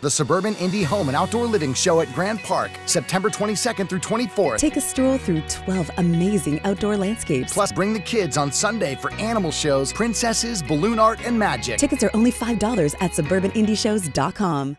The Suburban Indy Home and Outdoor Living Show at Grand Park, September 22nd through 24th. Take a stroll through 12 amazing outdoor landscapes. Plus, bring the kids on Sunday for animal shows, princesses, balloon art, and magic. Tickets are only $5 at suburbanindyshows.com.